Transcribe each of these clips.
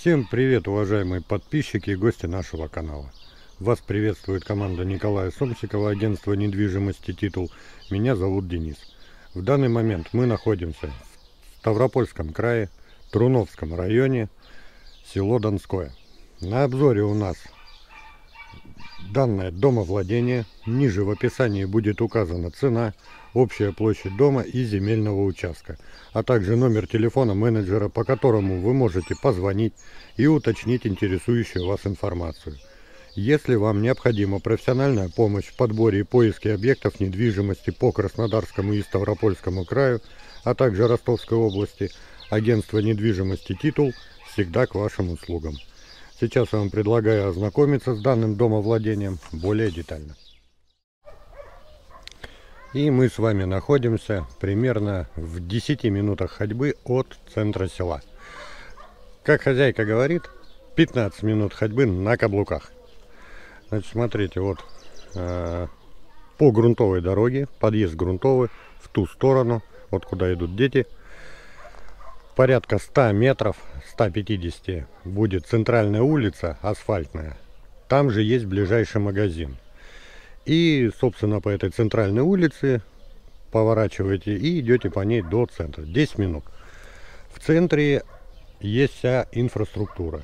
Всем привет, уважаемые подписчики и гости нашего канала. Вас приветствует команда Николая Сомсикова, агентство недвижимости «Титул». Меня зовут Денис. В данный момент мы находимся в Ставропольском крае, Труновском районе, село Донское. На обзоре у нас данное домовладение. Ниже в описании будет указана цена, общая площадь дома и земельного участка, а также номер телефона менеджера, по которому вы можете позвонить и уточнить интересующую вас информацию. Если вам необходима профессиональная помощь в подборе и поиске объектов недвижимости по Краснодарскому и Ставропольскому краю, а также Ростовской области, агентство недвижимости «Титул» всегда к вашим услугам. Сейчас я вам предлагаю ознакомиться с данным домовладением более детально. И мы с вами находимся примерно в 10 минутах ходьбы от центра села. Как хозяйка говорит, 15 минут ходьбы на каблуках. Значит, смотрите, вот э, по грунтовой дороге, подъезд грунтовый, в ту сторону, вот куда идут дети, порядка 100 метров, 150 будет центральная улица асфальтная. Там же есть ближайший магазин. И, собственно, по этой центральной улице поворачиваете и идете по ней до центра. 10 минут. В центре есть вся инфраструктура.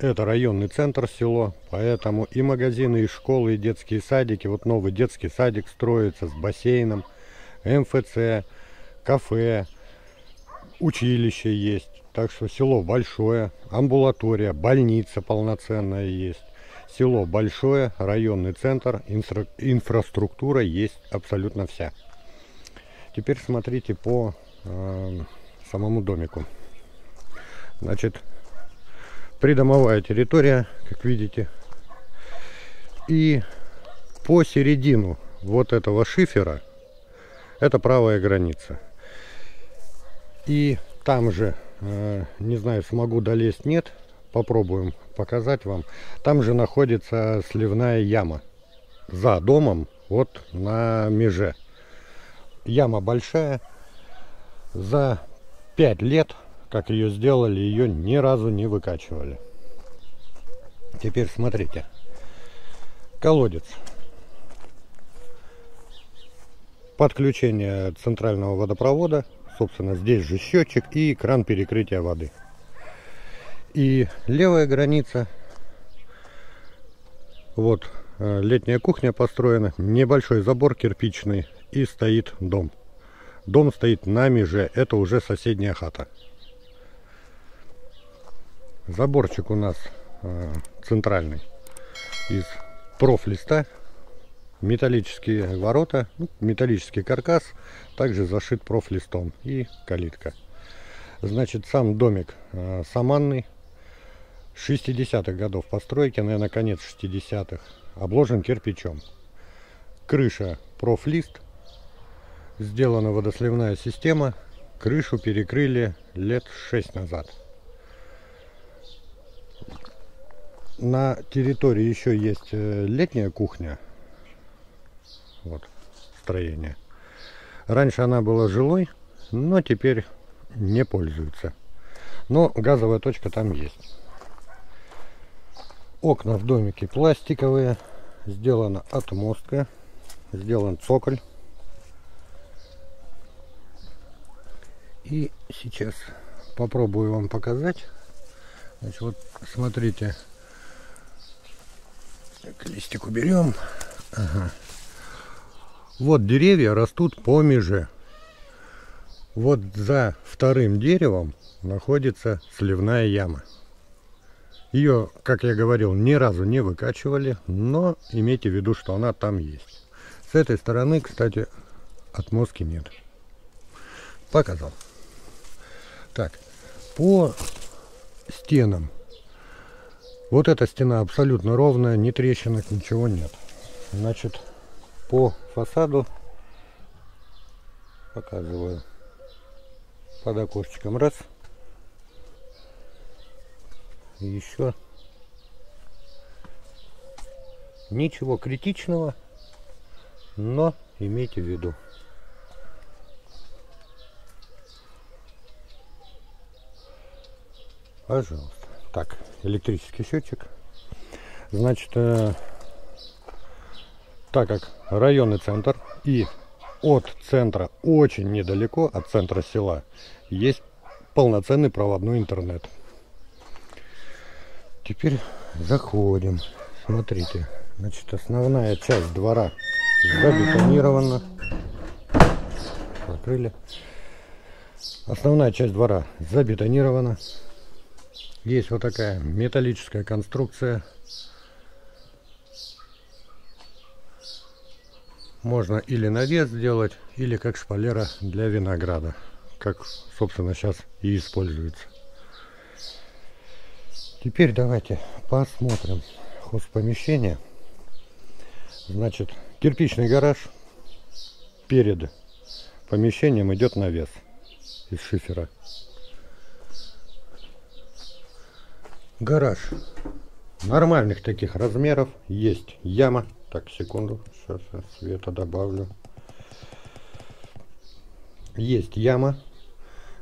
Это районный центр село, поэтому и магазины, и школы, и детские садики. Вот новый детский садик строится с бассейном, МФЦ, кафе, училище есть. Так что село большое, амбулатория, больница полноценная есть. Село большое, районный центр, инфра инфраструктура есть абсолютно вся. Теперь смотрите по э, самому домику. Значит, придомовая территория, как видите. И по середину вот этого шифера это правая граница. И там же, э, не знаю, смогу долезть, нет, попробуем показать вам. Там же находится сливная яма. За домом, вот на меже. Яма большая. За 5 лет, как ее сделали, ее ни разу не выкачивали. Теперь смотрите. Колодец. Подключение центрального водопровода. Собственно, здесь же счетчик и кран перекрытия воды. И левая граница. Вот э, летняя кухня построена. Небольшой забор кирпичный. И стоит дом. Дом стоит на меже. Это уже соседняя хата. Заборчик у нас э, центральный. Из профлиста. Металлические ворота. Ну, металлический каркас. Также зашит профлистом. И калитка. Значит, сам домик э, саманный 60-х годов постройки, наверное, конец 60-х, обложен кирпичом. Крыша профлист, сделана водосливная система, крышу перекрыли лет 6 назад. На территории еще есть э, летняя кухня, вот строение. Раньше она была жилой, но теперь не пользуется. Но газовая точка там есть. Окна в домике пластиковые. Сделана отмостка. Сделан цоколь. И сейчас попробую вам показать. Значит, вот смотрите. Так, листик уберем. Ага. Вот деревья растут по меже. Вот за вторым деревом находится сливная яма. Ее, как я говорил, ни разу не выкачивали, но имейте в виду, что она там есть. С этой стороны, кстати, отмостки нет. Показал. Так, по стенам. Вот эта стена абсолютно ровная, ни трещинок, ничего нет. Значит, по фасаду показываю под окошечком раз – еще ничего критичного, но имейте в виду. Пожалуйста. Так, электрический счетчик. Значит, э, так как районный центр и от центра очень недалеко, от центра села, есть полноценный проводной интернет. Теперь заходим. Смотрите, значит, основная часть двора забетонирована. Закрыли. Основная часть двора забетонирована. Есть вот такая металлическая конструкция. Можно или навес сделать, или как шпалера для винограда. Как, собственно, сейчас и используется. Теперь давайте посмотрим хозпомещение. Значит, кирпичный гараж. Перед помещением идет навес из шифера. Гараж нормальных таких размеров. Есть яма. Так, секунду. Сейчас я света добавлю. Есть яма.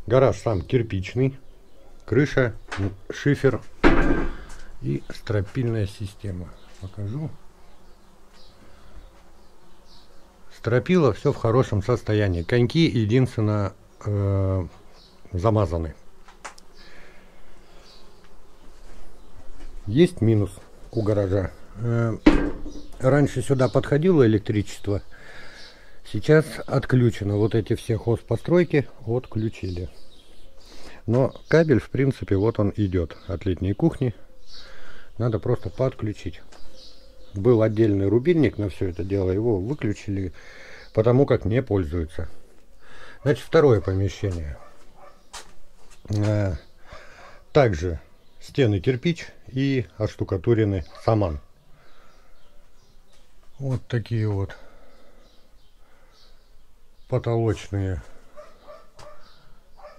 Гараж сам кирпичный. Крыша, шифер и стропильная система. Покажу. Стропила все в хорошем состоянии. Коньки единственно э, замазаны. Есть минус у гаража. Э, раньше сюда подходило электричество. Сейчас отключено. Вот эти все хозпостройки отключили. Но кабель, в принципе, вот он идет от летней кухни надо просто подключить. Был отдельный рубильник на все это дело, его выключили, потому как не пользуются. Значит, второе помещение. Э, также стены кирпич и оштукатуренный саман. Вот такие вот потолочные,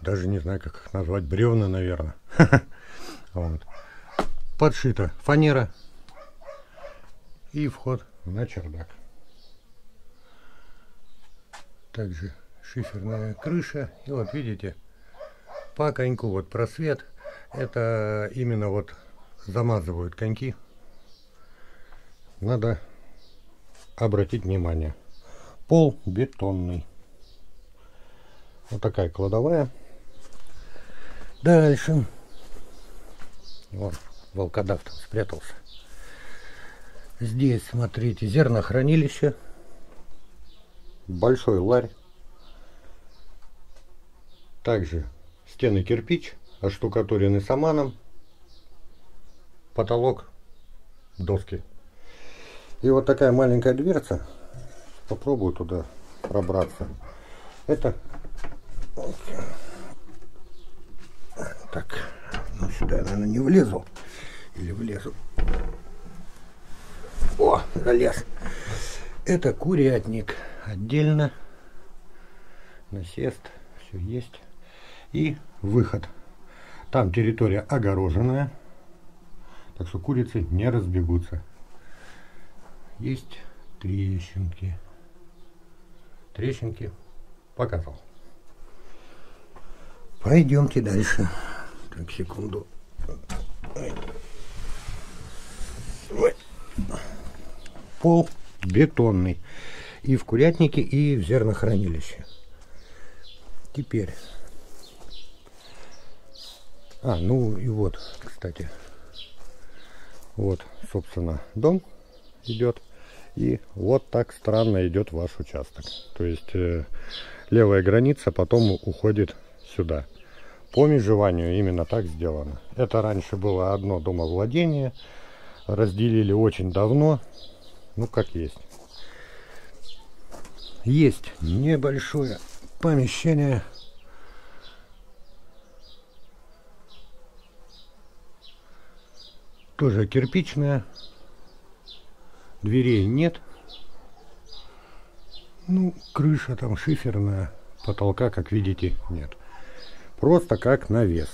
даже не знаю, как их назвать, бревна, наверное. подшита фанера и вход на чердак. Также шиферная крыша. И вот видите, по коньку вот просвет. Это именно вот замазывают коньки. Надо обратить внимание. Пол бетонный. Вот такая кладовая. Дальше. Вот волкодав там спрятался. Здесь, смотрите, зернохранилище. Большой ларь. Также стены кирпич, оштукатурены саманом. Потолок доски. И вот такая маленькая дверца. Попробую туда пробраться. Это... Так, ну сюда я, наверное, не влезу. Или влезу. О, залез. Это курятник. Отдельно. Насест. Все есть. И выход. Там территория огороженная. Так что курицы не разбегутся. Есть трещинки. Трещинки показал. Пойдемте дальше. Так, секунду. Пол бетонный. И в курятнике, и в зернохранилище. Теперь. А, ну и вот, кстати. Вот, собственно, дом идет. И вот так странно идет ваш участок. То есть э, левая граница потом уходит сюда. По межеванию именно так сделано. Это раньше было одно домовладение. Разделили очень давно. Ну, как есть. Есть небольшое помещение. Тоже кирпичное. Дверей нет. Ну, крыша там шиферная. Потолка, как видите, нет. Просто как навес.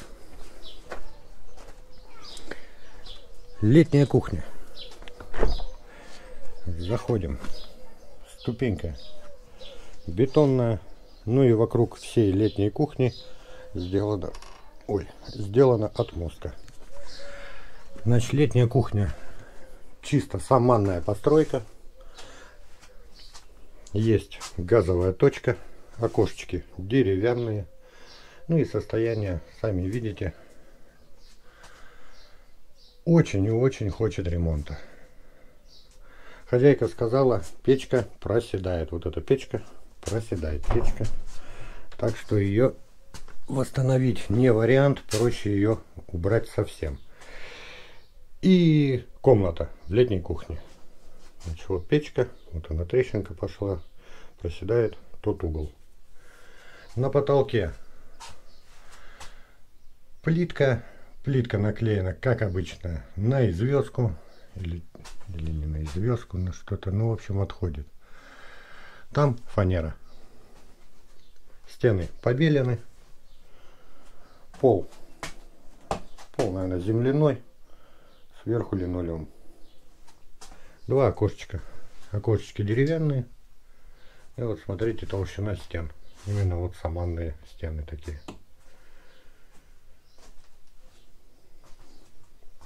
Летняя кухня. Заходим. Ступенька бетонная. Ну и вокруг всей летней кухни сделано, ой, сделано отмостка. Значит, летняя кухня. Чисто саманная постройка. Есть газовая точка. Окошечки деревянные. Ну и состояние, сами видите, очень и очень хочет ремонта. Хозяйка сказала, печка проседает. Вот эта печка проседает. Печка. Так что ее восстановить не вариант, проще ее убрать совсем. И комната в летней кухне. Значит, вот печка, вот она трещинка пошла, проседает тот угол. На потолке плитка, плитка наклеена, как обычно, на известку, или, или не на известку, на что-то, ну, в общем, отходит. Там фанера. Стены побелены, пол. Пол, наверное, земляной. Сверху линолеум. Два окошечка. Окошечки деревянные. И вот смотрите, толщина стен. Именно вот саманные стены такие.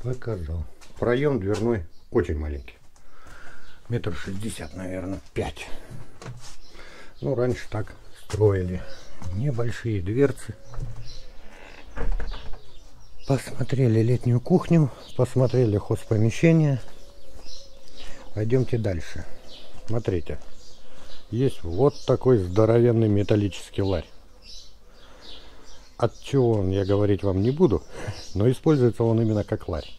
Показал. Проем дверной очень маленький. Метр шестьдесят, наверное, пять. Ну, раньше так строили. Небольшие дверцы. Посмотрели летнюю кухню, посмотрели хозпомещение. Пойдемте дальше. Смотрите. Есть вот такой здоровенный металлический ларь. От чего он, я говорить вам не буду, но используется он именно как ларь.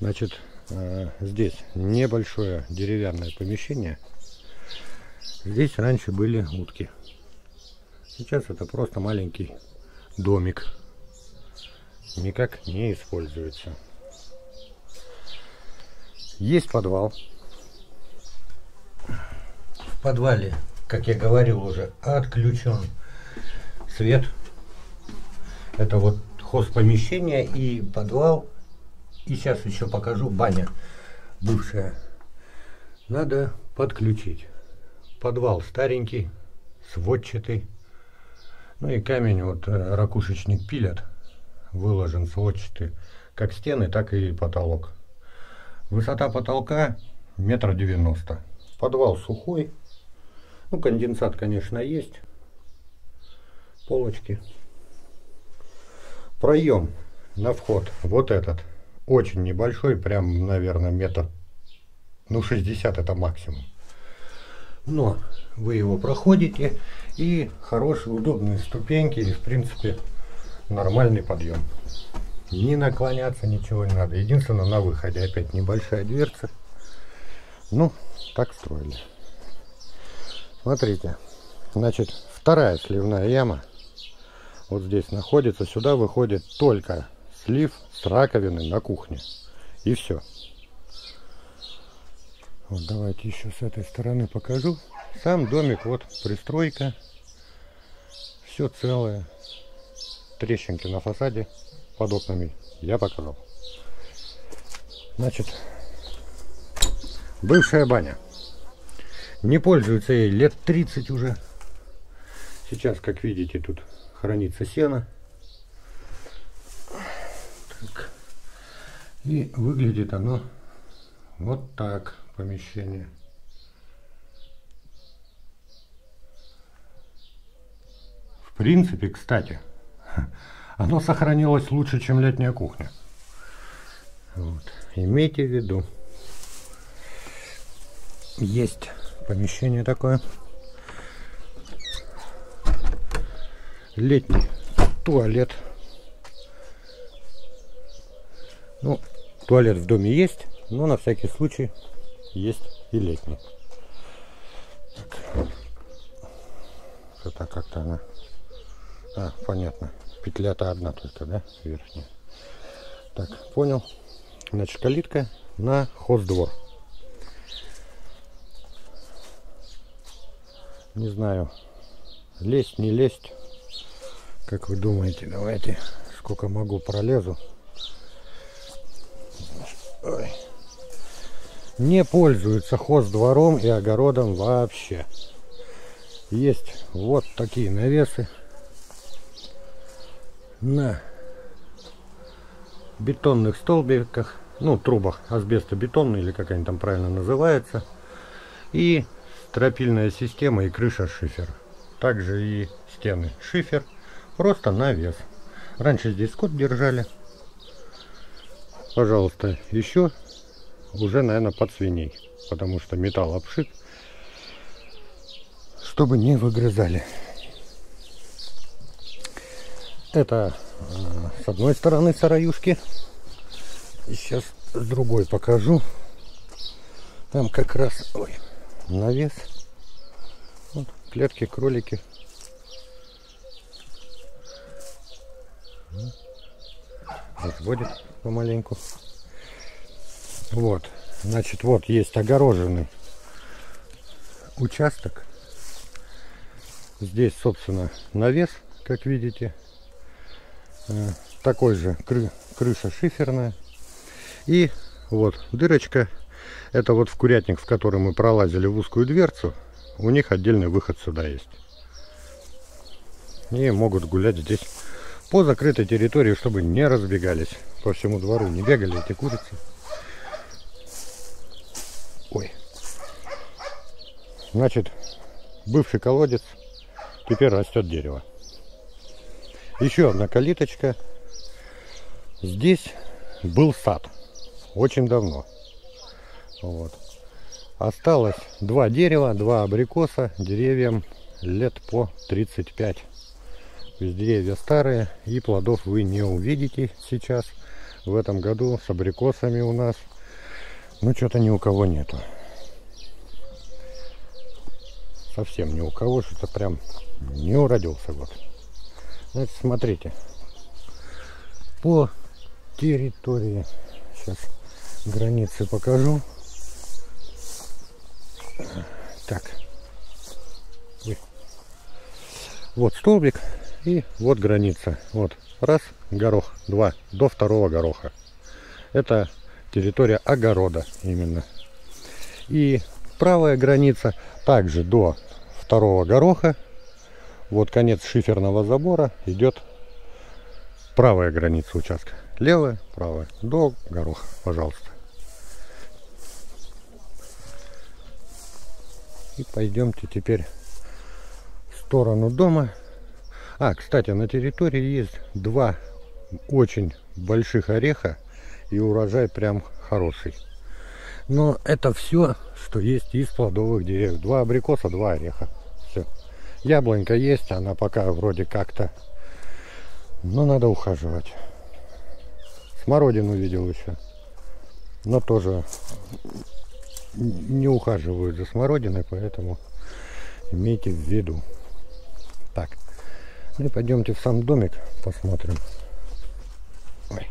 Значит, э, здесь небольшое деревянное помещение. Здесь раньше были утки. Сейчас это просто маленький домик никак не используется. Есть подвал. В подвале, как я говорил уже, отключен свет. Это вот хозпомещение и подвал. И сейчас еще покажу баня бывшая. Надо подключить. Подвал старенький, сводчатый. Ну и камень вот э, ракушечник пилят выложен сводчатый, как стены, так и потолок. Высота потолка метр девяносто. Подвал сухой. Ну, конденсат, конечно, есть. Полочки. Проем на вход вот этот. Очень небольшой, прям, наверное, метр, ну, 60 это максимум. Но вы его проходите, и хорошие, удобные ступеньки, и, в принципе, нормальный подъем. Не наклоняться, ничего не надо. Единственное, на выходе опять небольшая дверца. Ну, так строили. Смотрите. Значит, вторая сливная яма вот здесь находится. Сюда выходит только слив с раковины на кухне. И все. Вот давайте еще с этой стороны покажу. Сам домик, вот пристройка. Все целое трещинки на фасаде под окнами я показал. Значит, бывшая баня. Не пользуется ей лет 30 уже. Сейчас, как видите, тут хранится сено. Так. И выглядит оно вот так, помещение. В принципе, кстати, оно сохранилось лучше, чем летняя кухня. Вот. Имейте в виду. Есть помещение такое. Летний туалет. Ну, туалет в доме есть, но на всякий случай есть и летний. Это как-то она а, понятно. Петля-то одна только, да, верхняя. Так, понял. Значит, калитка на хоздвор. Не знаю, лезть, не лезть. Как вы думаете, давайте, сколько могу, пролезу. Ой. Не пользуются хоздвором и огородом вообще. Есть вот такие навесы на бетонных столбиках, ну, трубах асбестобетонной или как они там правильно называются. И стропильная система и крыша шифер. Также и стены шифер, просто навес. Раньше здесь скот держали. Пожалуйста, еще уже, наверное, под свиней, потому что металл обшит, чтобы не выгрызали. Это э, с одной стороны сараюшки. И сейчас с другой покажу. Там как раз ой, навес. Вот, клетки, кролики. Разводит помаленьку. Вот. Значит, вот есть огороженный участок. Здесь, собственно, навес, как видите. Э, такой же кры крыша шиферная. И вот дырочка. Это вот в курятник, в который мы пролазили в узкую дверцу. У них отдельный выход сюда есть. И могут гулять здесь по закрытой территории, чтобы не разбегались по всему двору, не бегали эти курицы. Ой. Значит, бывший колодец, теперь растет дерево. Еще одна калиточка. Здесь был сад. Очень давно. Вот. Осталось два дерева, два абрикоса. Деревьям лет по 35. То есть деревья старые и плодов вы не увидите сейчас. В этом году с абрикосами у нас ну, что-то ни у кого нету. Совсем ни у кого, что-то прям не уродился год. Значит, смотрите. По территории. Сейчас границы покажу. Так. Вот столбик и вот граница. Вот раз горох, два до второго гороха. Это территория огорода именно. И правая граница также до второго гороха. Вот конец шиферного забора идет правая граница участка. Левая, правая. До гороха, пожалуйста. И пойдемте теперь в сторону дома. А, кстати, на территории есть два очень больших ореха и урожай прям хороший. Но это все, что есть из плодовых деревьев. Два абрикоса, два ореха. Все. Яблонька есть, она пока вроде как-то... Но надо ухаживать. Смородину видел еще. Но тоже не ухаживают за смородиной, поэтому имейте в виду. Так, ну и пойдемте в сам домик посмотрим. Ой.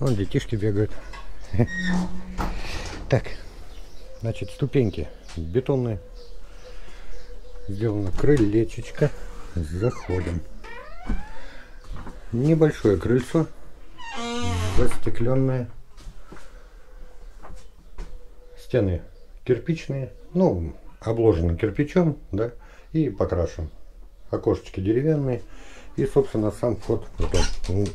Вон детишки бегают. Так, значит, ступеньки бетонные. Сделано крылечечко. Заходим. Небольшое крыльцо. Застекленное. Стены кирпичные. Ну, обложены кирпичом, да, и покрашен. Окошечки деревянные. И, собственно, сам вход. Вот он,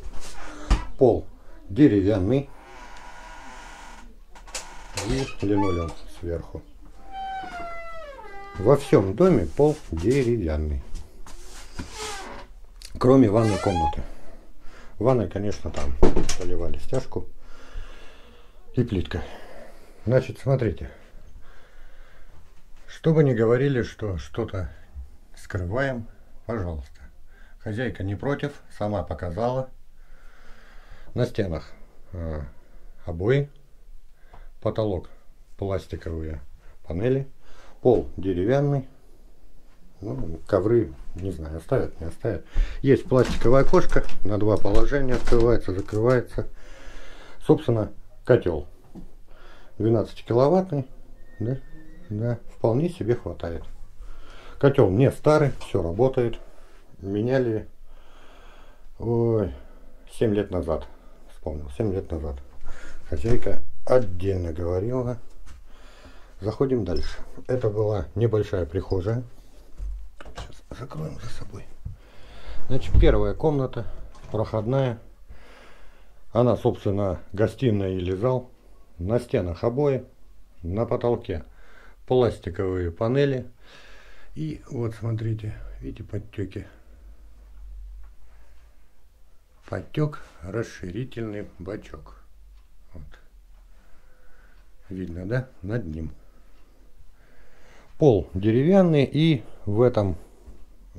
пол деревянный и линолеум сверху. Во всем доме пол деревянный. Кроме ванной комнаты. В ванной, конечно, там поливали стяжку и плитка. Значит, смотрите. Что бы ни говорили, что что-то скрываем, пожалуйста. Хозяйка не против, сама показала. На стенах э, обои, потолок пластиковые панели, пол деревянный, ну, ковры, не знаю, оставят, не оставят. Есть пластиковое окошко, на два положения открывается, закрывается. Собственно, котел 12 киловаттный, да, да, вполне себе хватает. Котел не старый, все работает. Меняли ой, 7 лет назад вспомнил, 7 лет назад. Хозяйка отдельно говорила. Заходим дальше. Это была небольшая прихожая. Сейчас закроем за собой. Значит, первая комната, проходная. Она, собственно, гостиная или зал. На стенах обои, на потолке пластиковые панели. И вот смотрите, видите подтеки. Подтек расширительный бачок. Вот. Видно, да? Над ним. Пол деревянный и в этом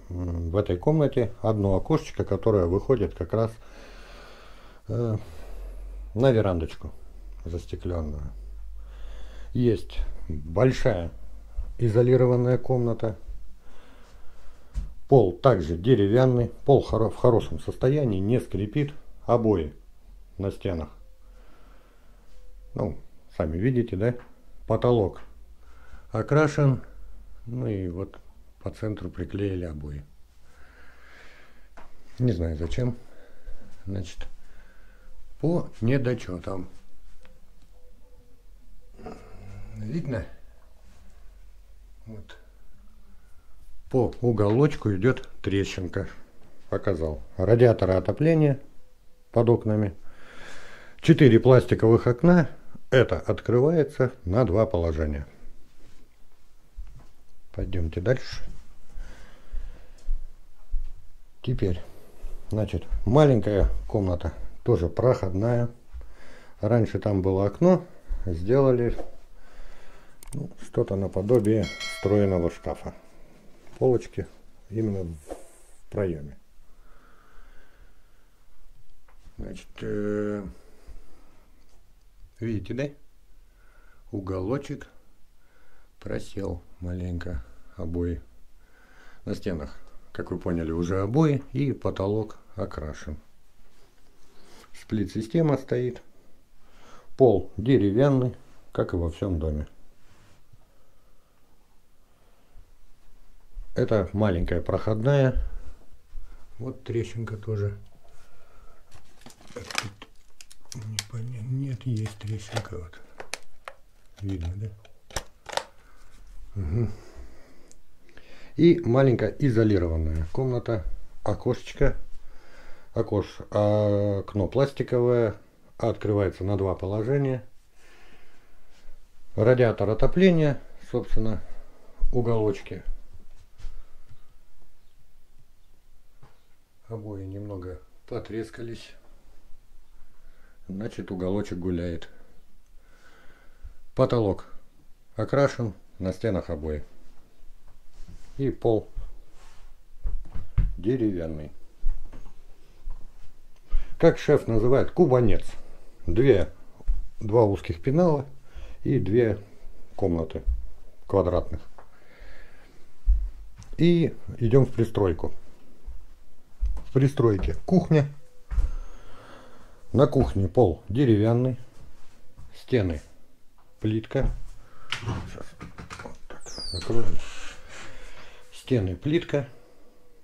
в этой комнате одно окошечко, которое выходит как раз э, на верандочку застекленную. Есть большая изолированная комната. Пол также деревянный, пол в хорошем состоянии, не скрипит, обои на стенах. Ну, сами видите, да? Потолок окрашен, ну и вот по центру приклеили обои. Не знаю зачем. Значит, по недочетам. Видно? Вот. По уголочку идет трещинка. Показал. Радиаторы отопления под окнами. Четыре пластиковых окна. Это открывается на два положения. Пойдемте дальше. Теперь, значит, маленькая комната, тоже проходная. Раньше там было окно, сделали ну, что-то наподобие встроенного шкафа. Полочки именно в проеме. Значит, э, видите, да? Уголочек просел маленько обои на стенах. Как вы поняли, уже обои и потолок окрашен. Сплит-система стоит. Пол деревянный, как и во всем доме. Это маленькая проходная. Вот трещинка тоже. Нет, есть трещинка вот. Видно, да? Угу. И маленькая изолированная комната, окошечко, окош, окно пластиковое, открывается на два положения. Радиатор отопления, собственно, уголочки. Обои немного потрескались. Значит, уголочек гуляет. Потолок окрашен на стенах обои. И пол деревянный. Как шеф называет, кубанец. Две, два узких пенала и две комнаты квадратных. И идем в пристройку. Пристройке кухня. На кухне пол деревянный, стены плитка. Сейчас закроем. Стены плитка,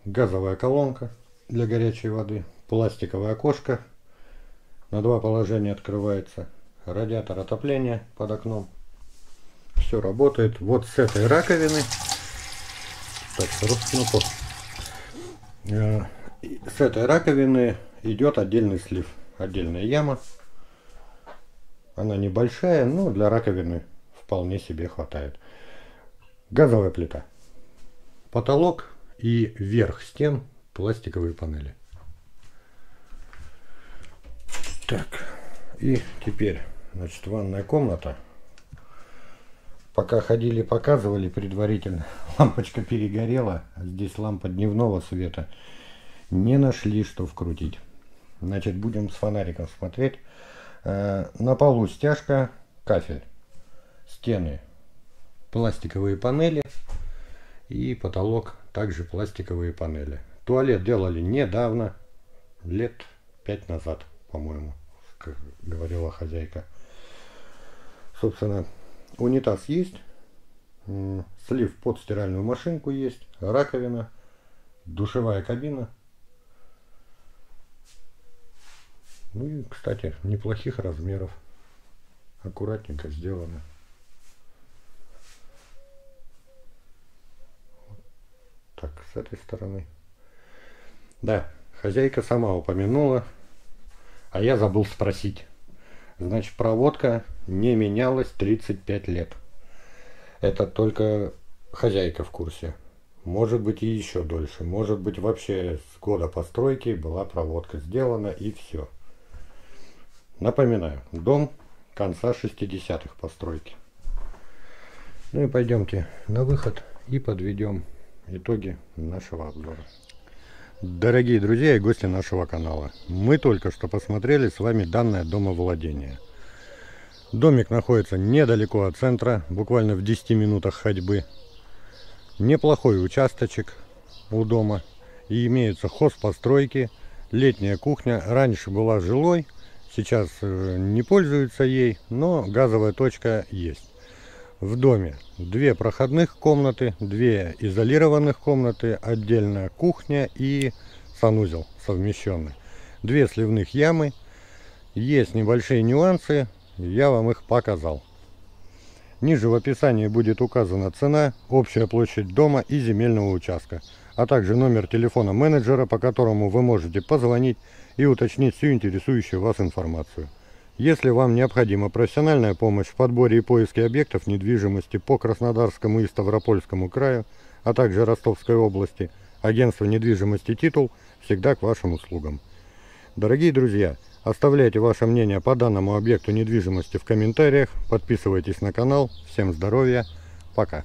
газовая колонка для горячей воды, пластиковое окошко, на два положения открывается, радиатор отопления под окном. Все работает. Вот с этой раковины, так, ну, э, с этой раковины идет отдельный слив, отдельная яма. Она небольшая, но для раковины вполне себе хватает. Газовая плита. Потолок и верх стен пластиковые панели. Так, и теперь, значит, ванная комната. Пока ходили, показывали предварительно, лампочка перегорела, здесь лампа дневного света. Не нашли, что вкрутить. Значит, будем с фонариком смотреть. Э, на полу стяжка, кафель, стены пластиковые панели и потолок также пластиковые панели. Туалет делали недавно, лет пять назад, по-моему, как говорила хозяйка. Собственно, унитаз есть, слив под стиральную машинку есть, раковина, душевая кабина. Ну и, кстати, неплохих размеров. Аккуратненько сделано. Так, с этой стороны. Да, хозяйка сама упомянула, а я забыл спросить. Значит, проводка не менялась 35 лет. Это только хозяйка в курсе. Может быть и еще дольше. Может быть вообще с года постройки была проводка сделана и все. Напоминаю, дом конца 60-х постройки. Ну и пойдемте на выход и подведем итоги нашего обзора. Дорогие друзья и гости нашего канала, мы только что посмотрели с вами данное домовладение. Домик находится недалеко от центра, буквально в 10 минутах ходьбы. Неплохой участочек у дома. И имеются хозпостройки, летняя кухня. Раньше была жилой, сейчас э, не пользуются ей, но газовая точка есть. В доме две проходных комнаты, две изолированных комнаты, отдельная кухня и санузел совмещенный. Две сливных ямы. Есть небольшие нюансы, я вам их показал. Ниже в описании будет указана цена, общая площадь дома и земельного участка, а также номер телефона менеджера, по которому вы можете позвонить и уточнить всю интересующую вас информацию. Если вам необходима профессиональная помощь в подборе и поиске объектов недвижимости по Краснодарскому и Ставропольскому краю, а также Ростовской области, агентство недвижимости «Титул» всегда к вашим услугам. Дорогие друзья, Оставляйте ваше мнение по данному объекту недвижимости в комментариях. Подписывайтесь на канал. Всем здоровья. Пока.